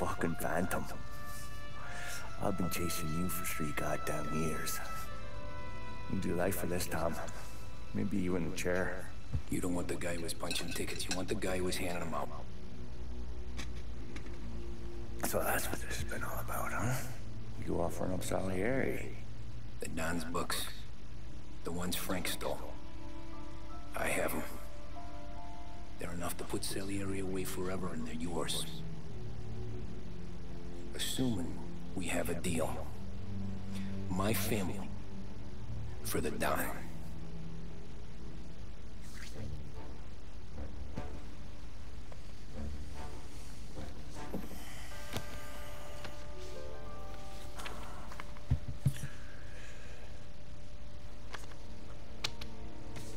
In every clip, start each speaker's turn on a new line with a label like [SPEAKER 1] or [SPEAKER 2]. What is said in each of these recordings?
[SPEAKER 1] fucking phantom. I've been chasing you for three goddamn years. You do life for this, Tom. Maybe you in the chair.
[SPEAKER 2] You don't want the guy who was punching tickets. You want the guy who was handing them out.
[SPEAKER 1] So that's what this has been all about, huh? You offering up Salieri.
[SPEAKER 2] The Don's books. The ones Frank stole. I have them. They're enough to put Salieri away forever, and they're yours. Assuming we have a deal. My family. For the Don.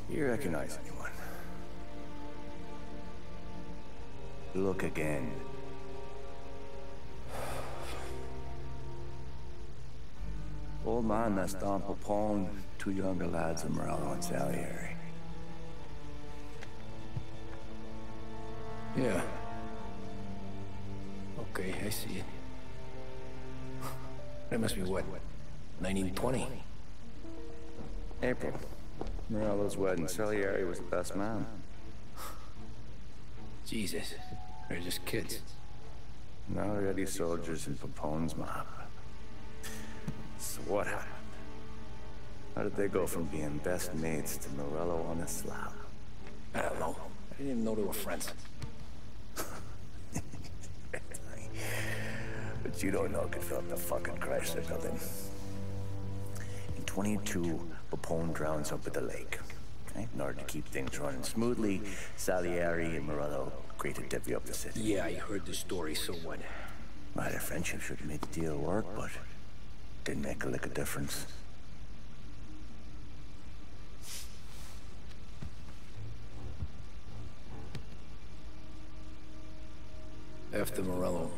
[SPEAKER 1] You recognize anyone? Look again. Old man that's Don Papone, two younger lads of Morello and Salieri.
[SPEAKER 2] Yeah. Okay, I see it. That must be what? 1920?
[SPEAKER 1] April. Morello's wedding. Salieri was the best man.
[SPEAKER 2] Jesus. They're just kids.
[SPEAKER 1] Now already soldiers in Papone's mob. So what happened? How did they go from being best mates to Morello on a slab?
[SPEAKER 2] I don't know. I didn't even know they were friends.
[SPEAKER 1] But you don't know could fill up the fucking crash or something. In 22, Papone drowns up at the lake. Okay? In order to keep things running smoothly, Salieri and Morello to divvy up the city.
[SPEAKER 2] Yeah, I heard the story, so what?
[SPEAKER 1] Well, their friendship should have made the deal work, but didn't make a lick of difference.
[SPEAKER 2] After Morello,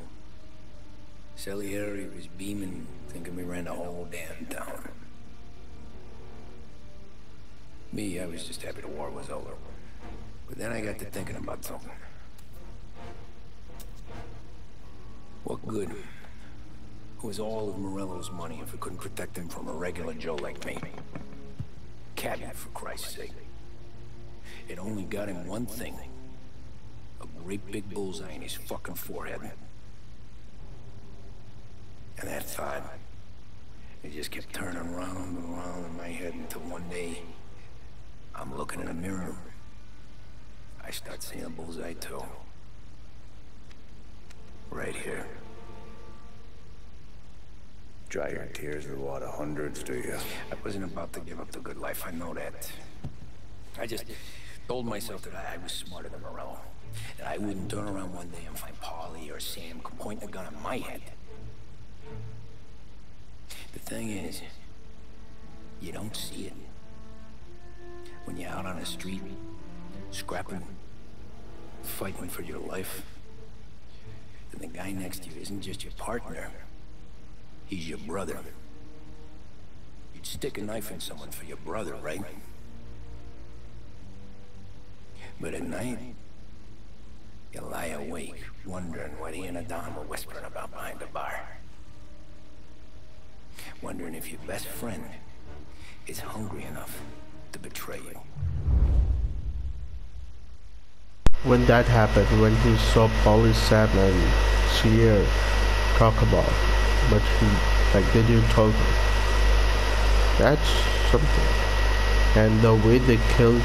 [SPEAKER 2] Salieri was beaming, thinking we ran the whole damn town. Me, I was just happy the war was over. But then I got to thinking about something. What good was all of Morello's money if it couldn't protect him from a regular Joe like me? Cabinet, for Christ's sake. It only got him one thing. A great big bullseye in his fucking forehead. And that thought, it just kept turning round and round in my head until one day, I'm looking in a mirror. I start seeing a bullseye too. Right here.
[SPEAKER 1] Dry your tears with water hundreds, do you?
[SPEAKER 2] I wasn't about to give up the good life, I know that. I just told myself that I was smarter than Morello. That I wouldn't turn around one day and find Paulie or Sam pointing a gun at my head. The thing is, you don't see it. When you're out on the street, scrapping, fighting for your life, then the guy next to you isn't just your partner, he's your brother. You'd stick a knife in someone for your brother, right? But at night, you lie awake, wondering what he and Adam were whispering about behind the bar. Wondering if your best friend is hungry enough to betray you.
[SPEAKER 3] When that happened, when he saw Paulie, Sam, and Sierra uh, talk about, but he, like, they didn't talk. That's something. And the way they killed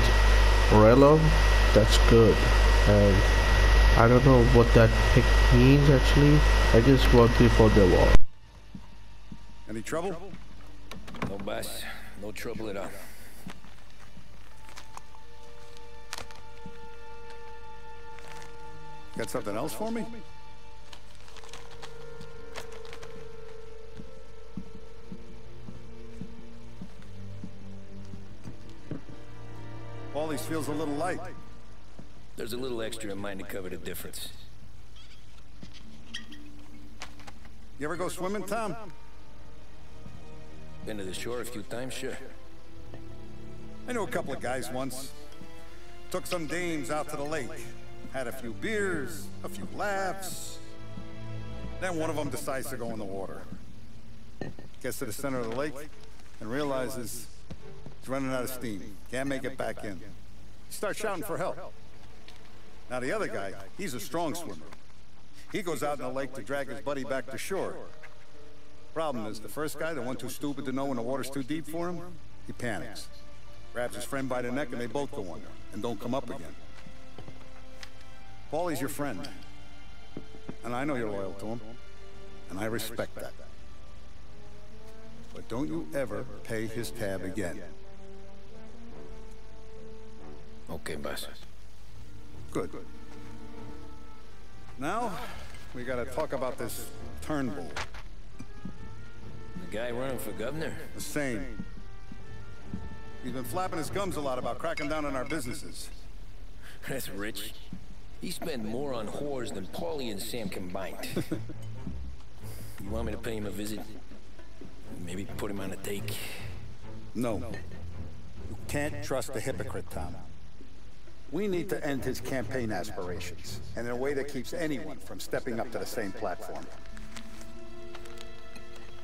[SPEAKER 3] Morello, that's good. And I don't know what that pick means actually. I just want before the war.
[SPEAKER 4] Any trouble?
[SPEAKER 2] No boss, no trouble at all.
[SPEAKER 4] Got something else for me? Feels a little light.
[SPEAKER 2] There's a little extra in mine to cover the difference.
[SPEAKER 4] You ever go swimming, Tom?
[SPEAKER 2] Been to the shore a few times, sure.
[SPEAKER 4] I knew a couple of guys once. Took some dames out to the lake. Had a few beers, a few laughs. Then one of them decides to go in the water. Gets to the center of the lake and realizes he's running out of steam. Can't make it back in. He starts shouting for help. Now the other guy, he's a strong swimmer. He goes out in the lake to drag his buddy back to shore. Problem is, the first guy, the one too stupid to know when the water's too deep for him, he panics. Grabs his friend by the neck and they both go under and don't come up again. Paulie's your friend. And I know you're loyal to him. And I respect that. But don't you ever pay his tab again.
[SPEAKER 2] Okay, boss.
[SPEAKER 4] Good. Good. Now, we gotta talk about this Turnbull.
[SPEAKER 2] The guy running for governor?
[SPEAKER 4] The same. He's been flapping his gums a lot about cracking down on our businesses.
[SPEAKER 2] That's rich. He spent more on whores than Paulie and Sam combined. you want me to pay him a visit? Maybe put him on a take?
[SPEAKER 4] No. You can't trust a hypocrite, Tom. We need to end his campaign aspirations, and in a way that keeps anyone from stepping up to the same platform.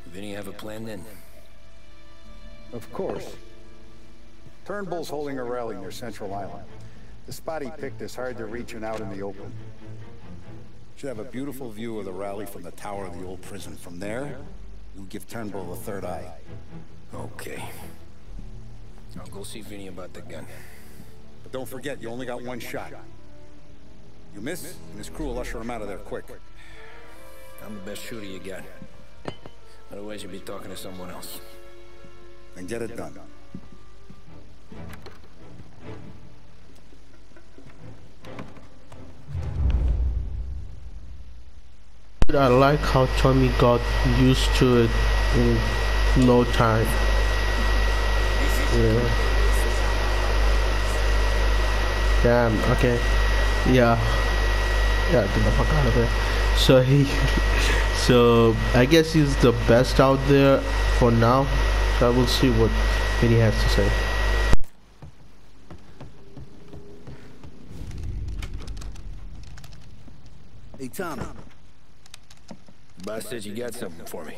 [SPEAKER 2] Vinny have a plan then?
[SPEAKER 4] Of course. Turnbull's holding a rally near Central Island. The spot he picked is hard to reach and out in the open. Should have a beautiful view of the rally from the tower of the old prison. From there, you'll give Turnbull a third eye.
[SPEAKER 2] Okay. I'll go see Vinny about the gun.
[SPEAKER 4] But don't forget, you only got one shot. You miss, and his crew will usher him out of there quick.
[SPEAKER 2] I'm the best shooter you got. Otherwise, you'd be talking to someone else.
[SPEAKER 4] Then get it done.
[SPEAKER 3] I like how Tommy got used to it in no time. Yeah. Damn, okay. Yeah. Yeah, get the fuck out of there. So he so I guess he's the best out there for now. So I will see what Vinny has to say.
[SPEAKER 5] Hey, Tommy.
[SPEAKER 2] Boss said you got something for me.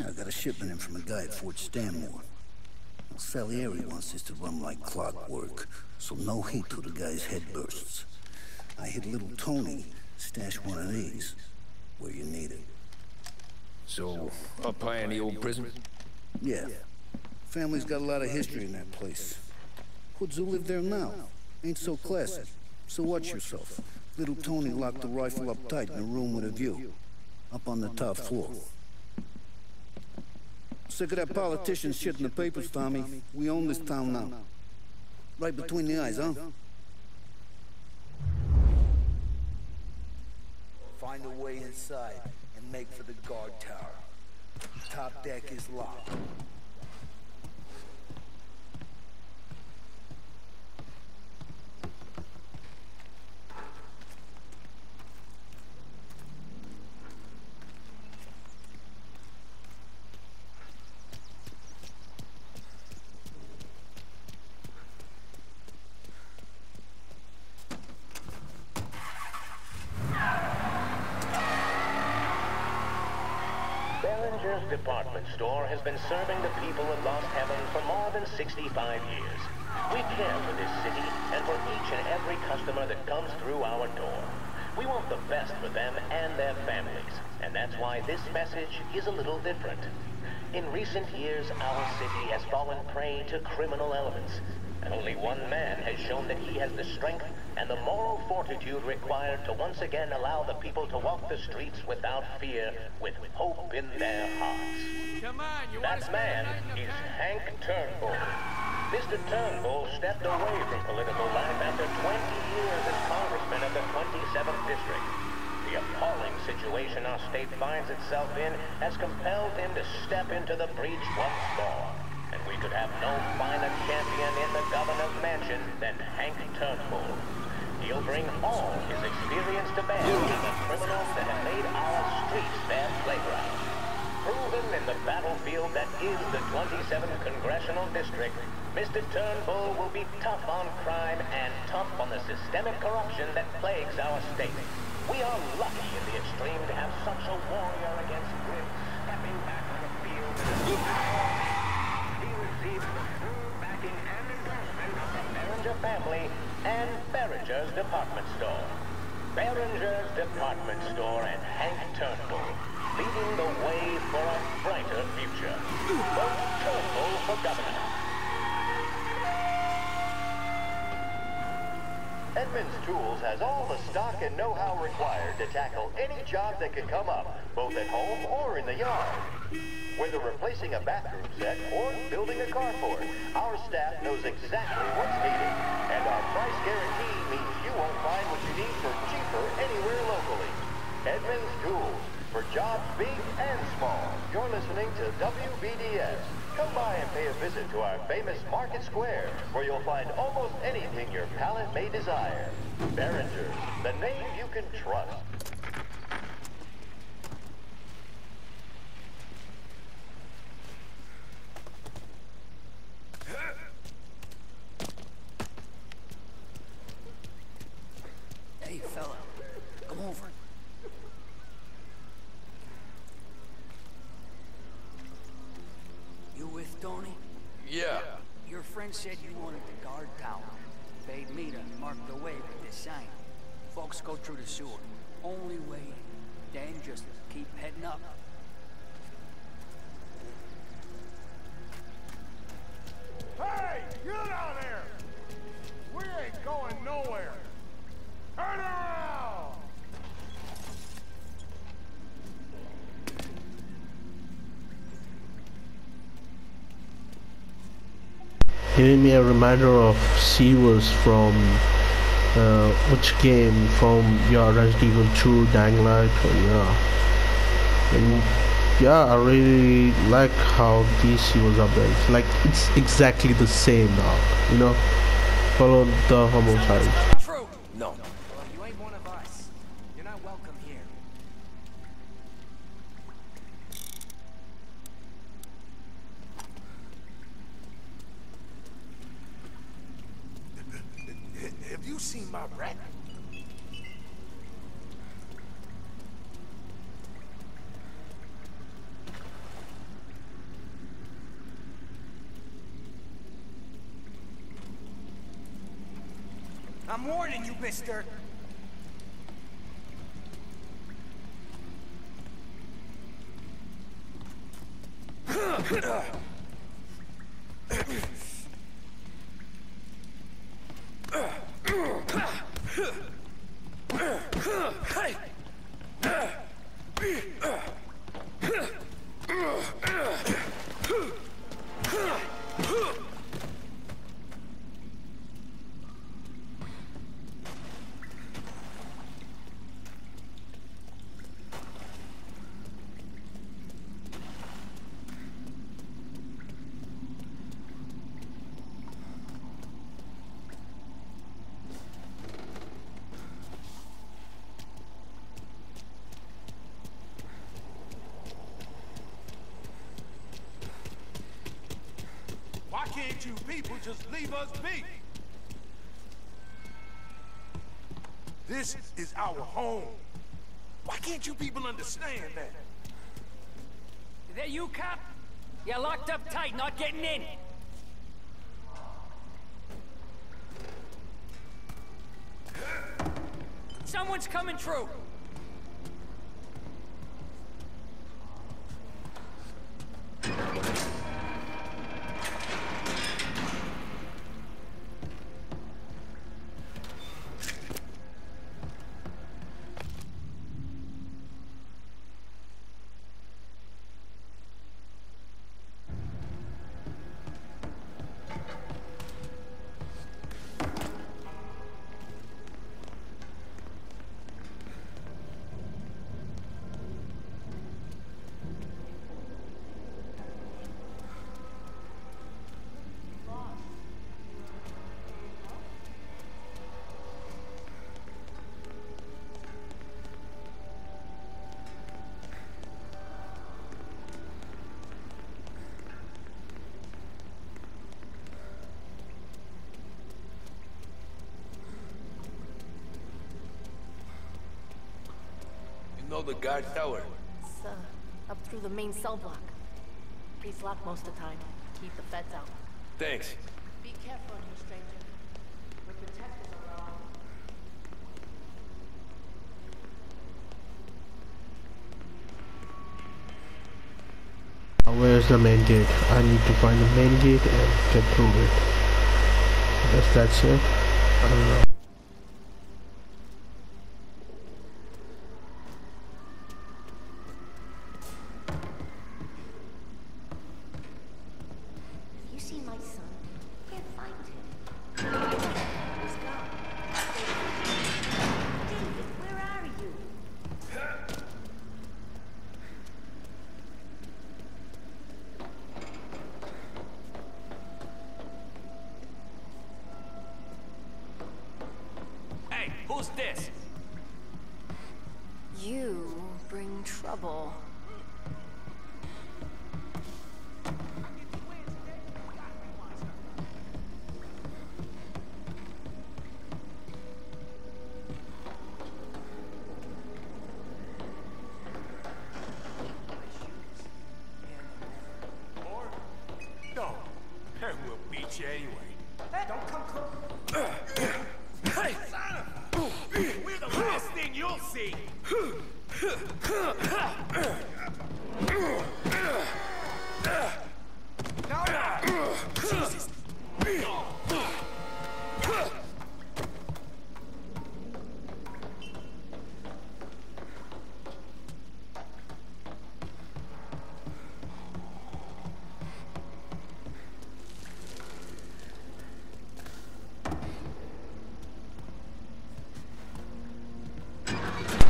[SPEAKER 5] I got a shipment in from a guy at Fort Stanmore. Salieri wants this to run like clockwork, so no heat till the guy's head bursts. I hit little Tony, stash one of these, where you need it.
[SPEAKER 2] So, up high in the old prison?
[SPEAKER 5] Yeah. Family's got a lot of history in that place. Hoods who live there now. Ain't so classy. So watch yourself. Little Tony locked the rifle up tight in a room with a view. Up on the top floor. Sick of that politician shit in the papers, Tommy. We own this town now. Right between the eyes, huh?
[SPEAKER 6] Find a way inside and make for the guard tower. Top deck is locked.
[SPEAKER 7] Behringer's department store has been serving the people of Lost Heaven for more than 65 years. We care for this city and for each and every customer that comes through our door. We want the best for them and their families, and that's why this message is a little different. In recent years, our city has fallen prey to criminal elements, and only one man has shown that he has the strength and the moral fortitude required to once again allow the people to walk the streets without fear, with hope in their hearts.
[SPEAKER 8] On, you
[SPEAKER 7] That man is Hank Turnbull. Mr. Turnbull stepped away from political life after 20 years as congressman of the 27th district. The appalling situation our state finds itself in has compelled him to step into the breach once more. And we could have no finer champion in the governor's mansion than Hank Turnbull. He'll bring all his experience to bear on the criminals that have made our streets their playground. Proven in the battlefield that is the 27th Congressional District, Mr. Turnbull will be tough on crime and tough on the systemic corruption that plagues our state. We are lucky in the extreme to have such a warrior against grim, stepping back on the field He receives the full backing and endorsement of the Behringer family and Behringer's department store. Behringer's department store and Hank Turnbull, leading the way for a brighter future. Vote Turnbull for governor.
[SPEAKER 8] Edmunds Tools has all the stock and know-how required to tackle any job that can come up, both at home or in the yard. Whether replacing a bathroom set or building a carport, our staff knows exactly what's needed. And our price guarantee means you won't find what you need for cheaper anywhere locally. Edmunds Tools, for jobs big and small. You're listening to WBDS. Come by and pay a visit to our famous Market Square, where you'll find almost anything your palate may desire. Behringer, the name you can trust.
[SPEAKER 2] Said you wanted the guard tower. Paid me to mark the way with this sign. Folks go through the sewer. Only way. Then just keep heading up.
[SPEAKER 3] Giving me a reminder of Seavers from uh, which game from your Resident Evil 2 Dying Light yeah. And yeah I really like how these Seavers updates like it's exactly the same now you know? Follow the homicide
[SPEAKER 2] True.
[SPEAKER 9] No.
[SPEAKER 2] Well, you ain't one of us. You're not welcome here.
[SPEAKER 10] Have you seen my rat?
[SPEAKER 6] I'm warning you, mister.
[SPEAKER 10] can't you people just leave us be? This is our home. Why can't you people understand that?
[SPEAKER 2] Is that you, cop? You're locked up tight, not getting in. Someone's coming through. Know the guard tower?
[SPEAKER 9] It's, uh, up through the main cell block. Gate's locked most of the time. Keep the feds out.
[SPEAKER 2] Thanks.
[SPEAKER 9] Be careful in stranger. With detectives around.
[SPEAKER 3] Where's the main gate? I need to find the main gate and get through it. I guess that's it. I don't know.
[SPEAKER 2] Who's this?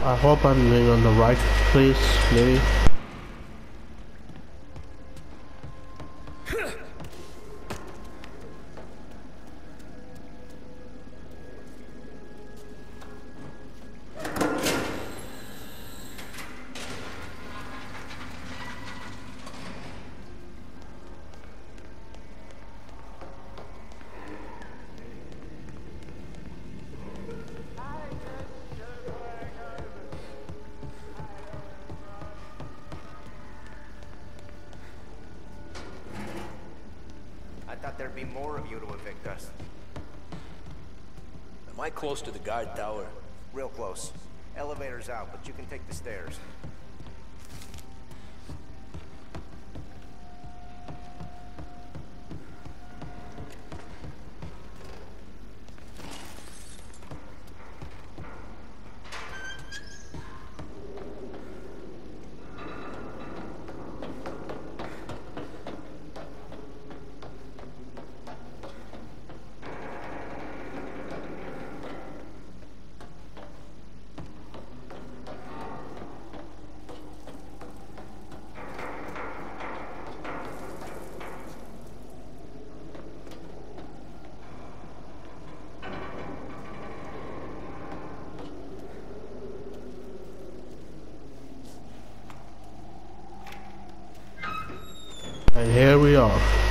[SPEAKER 3] I hope I'm going on the right place, maybe.
[SPEAKER 11] There'd be more of you to evict us.
[SPEAKER 2] Am I close to the guard tower?
[SPEAKER 11] Real close. Elevator's out, but you can take the stairs.
[SPEAKER 3] And here we are.